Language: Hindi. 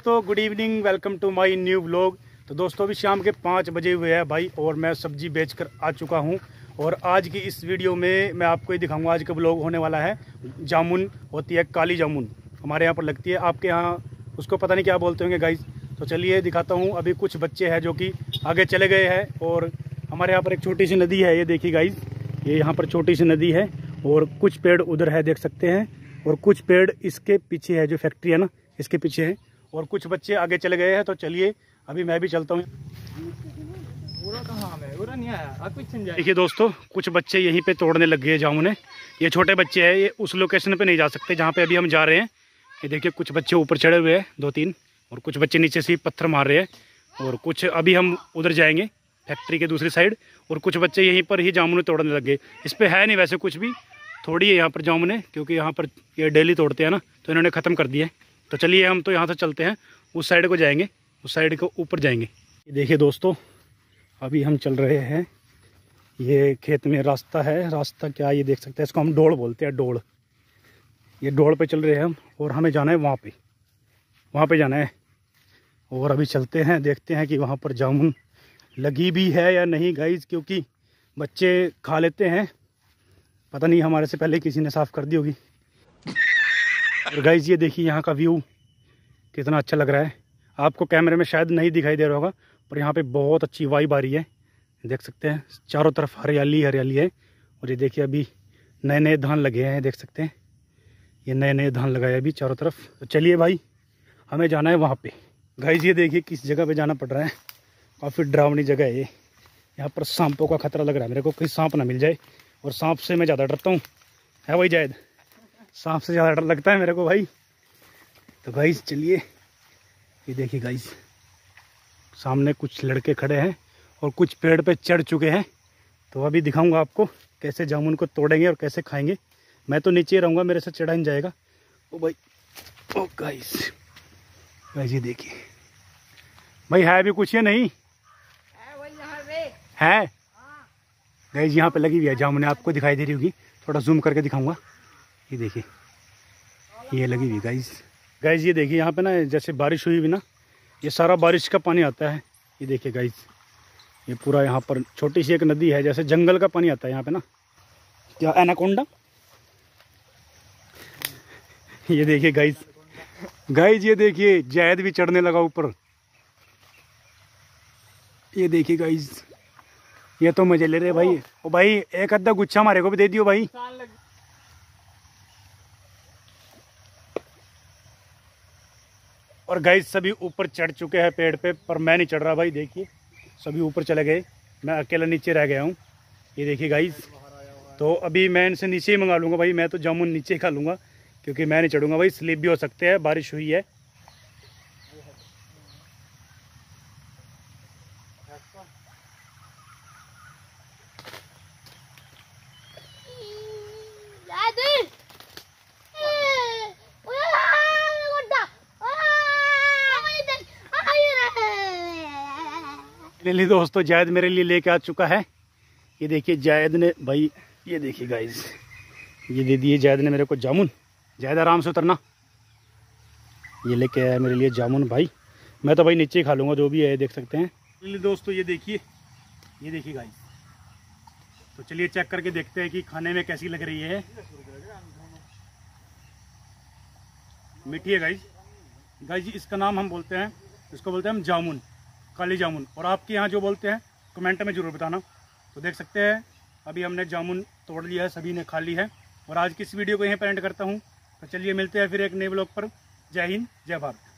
दोस्तों good evening welcome to my new vlog तो दोस्तों, अभी शाम के पाँच बजे हुए हैं भाई, और मैं सब्ज़ी बेचकर आ चुका हूँ। और आज की इस वीडियो में मैं आपको ये दिखाऊँगा, आज का ब्लॉग होने वाला है जामुन, होती है काली जामुन। हमारे यहाँ पर लगती है, आपके यहाँ उसको पता नहीं क्या बोलते होंगे गाइज़ तो चलिए दिखाता हूँ, अभी कुछ बच्चे हैं जो कि आगे चले गए हैं, और हमारे यहाँ पर एक छोटी सी नदी है, ये देखिए गाइज़ ये यहाँ पर छोटी सी नदी है, और कुछ पेड़ उधर है, देख सकते हैं। और कुछ पेड़ इसके पीछे है, जो फैक्ट्री है ना, इसके पीछे है। और कुछ बच्चे आगे चले गए हैं तो चलिए अभी मैं भी चलता हूँ। देखिए दोस्तों कुछ बच्चे यहीं पे तोड़ने लग गए जामुने। ये छोटे बच्चे हैं ये उस लोकेशन पे नहीं जा सकते जहाँ पे अभी हम जा रहे हैं। ये देखिए कुछ बच्चे ऊपर चढ़े हुए हैं दो तीन और कुछ बच्चे नीचे से पत्थर मार रहे हैं। और कुछ अभी हम उधर जाएँगे फैक्ट्री के दूसरी साइड और कुछ बच्चे यहीं पर ही जामुने तोड़ने लग गए। इस पर है नहीं वैसे कुछ भी। थोड़ी है यहाँ पर जामुने क्योंकि यहाँ पर ये डेली तोड़ते हैं ना तो इन्होंने ख़त्म कर दिया तो चलिए हम तो यहाँ से चलते हैं। उस साइड को जाएँगे। उस साइड को ऊपर जाएँगे। देखिए दोस्तों, अभी हम चल रहे हैं। ये खेत में रास्ता है। रास्ता क्या ये देख सकते हैं। इसको हम डोड़ बोलते हैं डोड़ ये डोड़ पे चल रहे हैं हम और हमें जाना है वहाँ पे। वहाँ पे जाना है। और अभी चलते हैं, देखते हैं कि वहाँ पर जामुन लगी भी है या नहीं गाइज़ क्योंकि बच्चे खा लेते हैं। पता नहीं, हमारे से पहले किसी ने साफ़ कर दी होगी। और गाइज़ ये देखिए यहाँ का व्यू कितना अच्छा लग रहा है। आपको कैमरे में शायद नहीं दिखाई दे रहा होगा, पर यहाँ पे बहुत अच्छी वाइब आ रही है। देख सकते हैं, चारों तरफ़ हरियाली हरियाली है। और ये देखिए अभी नए नए धान लगे हैं, देख सकते हैं। ये नए नए धान लगाए अभी चारों तरफ़। तो चलिए भाई, हमें जाना है वहाँ पे। गाइज़ ये देखिए किस जगह पे जाना पड़ रहा है। काफ़ी डरावनी जगह है ये। यहाँ पर सांपों का खतरा लग रहा है मेरे को कहीं सांप ना मिल जाए। और सांप से मैं ज़्यादा डरता हूँ। है वही जायद? सांप से ज़्यादा डर लगता है मेरे को भाई। तो गाइज़ चलिए। ये देखिए गाइज़ सामने कुछ लड़के खड़े हैं और कुछ पेड़ पे चढ़ चुके हैं। तो अभी दिखाऊँगा आपको कैसे जामुन को तोड़ेंगे और कैसे खाएँगे। मैं तो नीचे रहूँगा मेरे से चढ़ा नहीं जाएगा। ओ भाई ओ गाइस गाइस ये देखिए। भाई है अभी कुछ है नहीं? है गाइस यहाँ पे। लगी हुई है जामुन आपको दिखाई दे रही होगी। थोड़ा जूम करके दिखाऊँगा। ये देखिए। ये लगी हुई गाइस गाइस ये देखिए, यहाँ पे ना जैसे बारिश हुई भी ना, ये सारा बारिश का पानी आता है। ये देखिए गाइस ये पूरा यहाँ पर छोटी सी एक नदी है, जैसे जंगल का पानी आता है यहाँ पे ना। क्या, एनाकोंडा? ये देखिए गाइस गाइस ये देखिए, जैद भी चढ़ने लगा ऊपर। ये देखिए गाइस ये तो मज़े ले रहे भाई। ओ भाई, एक अद्धा गुच्छा हमारे को भी दे दियो भाई। और गाइस सभी ऊपर चढ़ चुके हैं पेड़ पे, पर मैं नहीं चढ़ रहा भाई, देखिए। सभी ऊपर चले गए। मैं अकेला नीचे रह गया हूँ। ये देखिए गाइस तो अभी मैं इनसे नीचे ही मंगा लूँगा भाई। मैं तो जामुन नीचे ही खा लूँगा, क्योंकि मैं नहीं चढ़ूँगा भाई। स्लिप भी हो सकते हैं, बारिश हुई है। ले ली दोस्तों, जायद मेरे लिए लेके आ चुका है। ये देखिए जायद ने, भाई, ये देखिए गाइस ये दे दिए जायद ने मेरे को जामुन। जायद, आराम से उतरना। ये लेके आया मेरे लिए जामुन, भाई। मैं तो भाई नीचे ही खा लूँगा, जो भी है, देख सकते हैं। दोस्तों, ये देखिए। ये देखिए गाइस तो चलिए चेक करके देखते हैं कि खाने में कैसी लग रही है। मीठी है गाइस गाइस जी, इसका नाम हम बोलते हैं, इसको बोलते हैं हम जामुन। काली जामुन। और आपके यहाँ जो बोलते हैं कमेंट में ज़रूर बताना। तो देख सकते हैं, अभी हमने जामुन तोड़ लिया है, सभी ने खा ली है। और आज की इस वीडियो को यहीं पर एंड करता हूँ। तो चलिए मिलते हैं फिर एक नए ब्लॉग पर। जय हिंद, जय भारत।